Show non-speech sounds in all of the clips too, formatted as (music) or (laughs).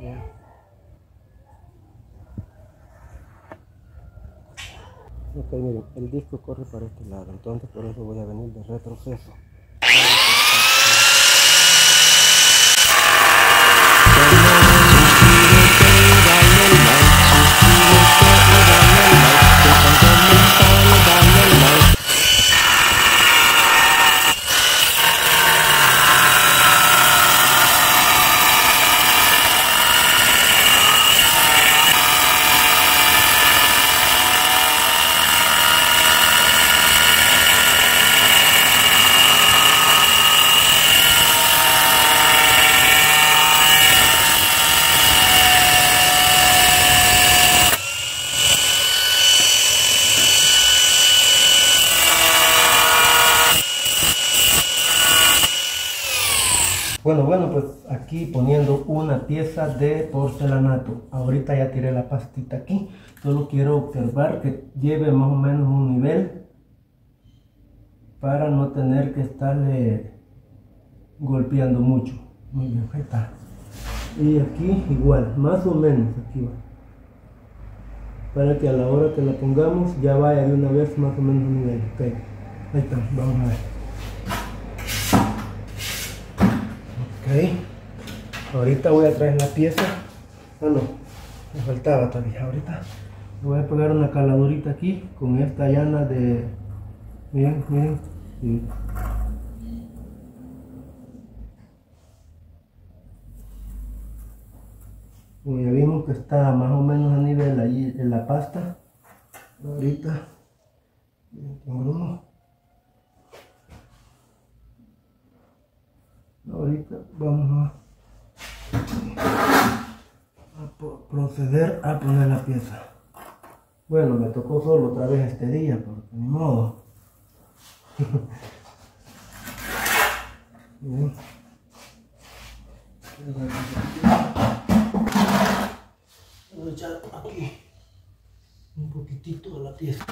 Ya. Ok, miren, el disco corre para este lado, entonces por eso voy a venir de retroceso. Bueno, bueno, pues aquí poniendo una pieza de porcelanato. Ahorita ya tiré la pastita aquí. Solo quiero observar que lleve más o menos un nivel para no tener que estarle golpeando mucho. Muy bien, ahí está. Y aquí igual, más o menos aquí va. Para que a la hora que la pongamos ya vaya de una vez más o menos un nivel. Ok, ahí está, vamos a ver. Ok, ahorita voy a traer la pieza. Ah, no, me faltaba todavía. Ahorita voy a pegar una caladurita aquí con esta llana de. Miren, miren. sí. Ya vimos que está más o menos a nivel allí en la pasta. Ahorita, miren, ahorita vamos a, proceder a poner la pieza. Bueno me tocó solo otra vez este día porque ni modo. (laughs) Bien. Voy a echar aquí un poquitito de la pieza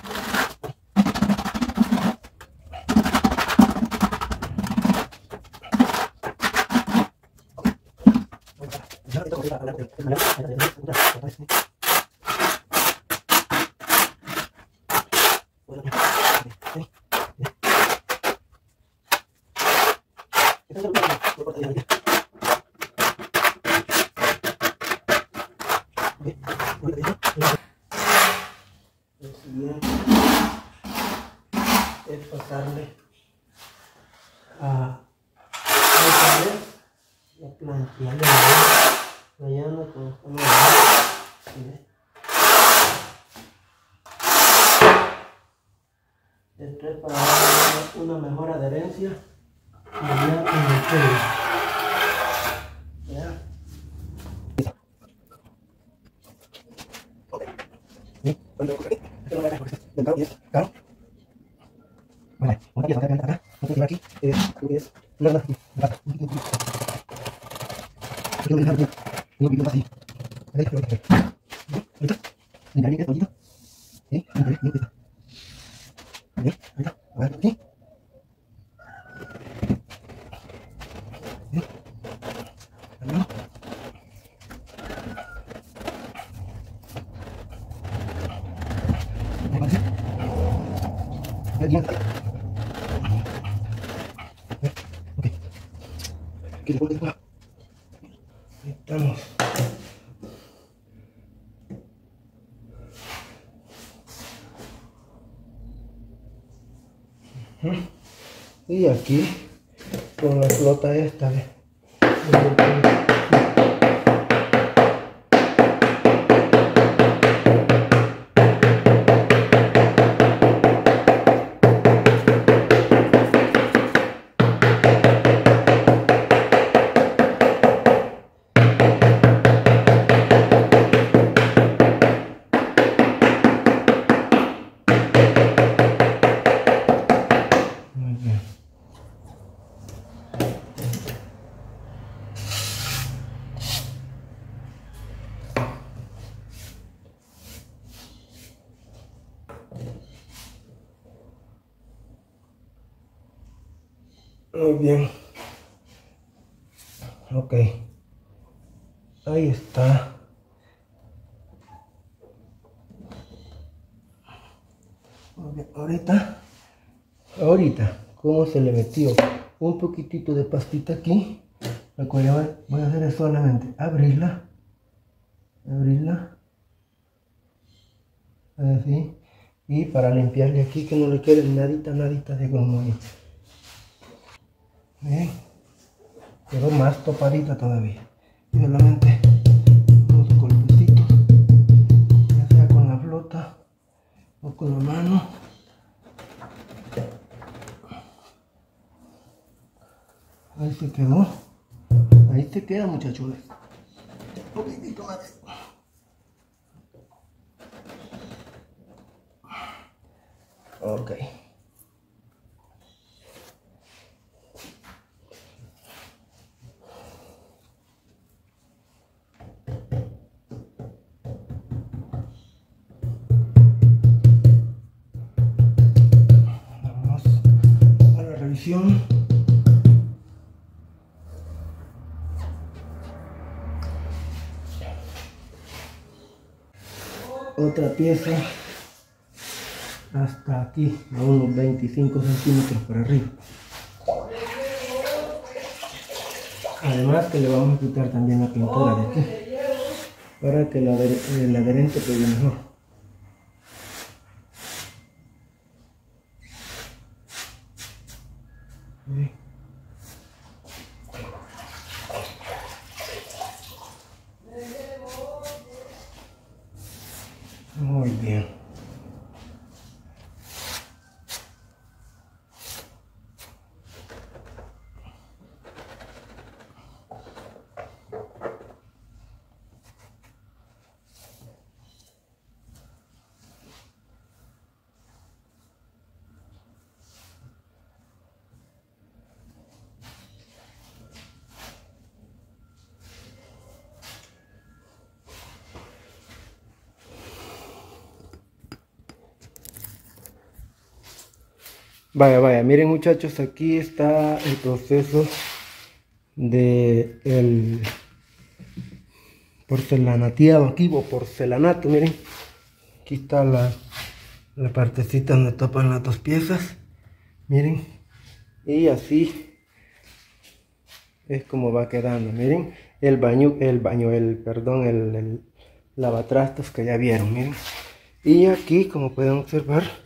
es pasarle a vez la plancha, Esto es para una mejor adherencia allá en el eh. ¿Qué le pones para? Ahí estamos. Y aquí, con la flota esta. Muy bien. Ok. Ahí está. Ahorita, ahorita, como se le metió un poquitito de pastita aquí, lo que voy a hacer es solamente abrirla, abrirla, así, y para limpiarle aquí que no le quede nadita, nadita de grumo. Bien, quedó más topadita todavía. solamente unos golpecitos, ya sea con la flota o con la mano. Ahí se quedó. Ahí se queda muchachos. Un poquitito más. Ok. Otra pieza hasta aquí, a unos 25 centímetros para arriba. Además que le vamos a quitar también la pintura de aquí, para que el adherente pegue mejor. Muy bien. Vaya, vaya, miren muchachos, aquí está el proceso de el porcelanateado aquí o porcelanato, miren. Aquí está la, la partecita donde topan las dos piezas, miren. Y así es como va quedando, miren. El baño, el baño, el, perdón, el, el lavatrastos que ya vieron, miren. Y aquí, como pueden observar,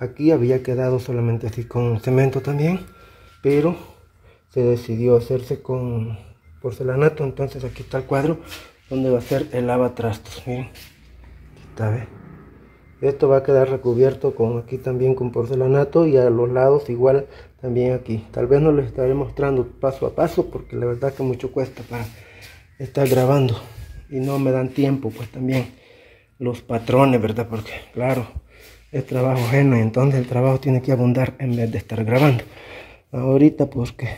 Aquí había quedado solamente así con cemento también, pero se decidió hacerse con porcelanato. Entonces aquí está el cuadro donde va a ser el lavatrastos. Miren, está, Esto va a quedar recubierto con aquí también con porcelanato y a los lados igual también aquí. Tal vez no les estaré mostrando paso a paso porque la verdad que mucho cuesta para estar grabando y no me dan tiempo pues también los patrones, ¿verdad? Porque claro, es trabajo ajeno y entonces el trabajo tiene que abundar en vez de estar grabando. Ahorita porque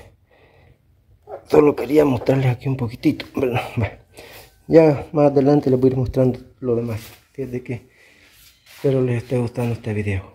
solo quería mostrarles aquí un poquitito. (laughs) ya más adelante les voy a ir mostrando lo demás. Desde que espero les esté gustando este video.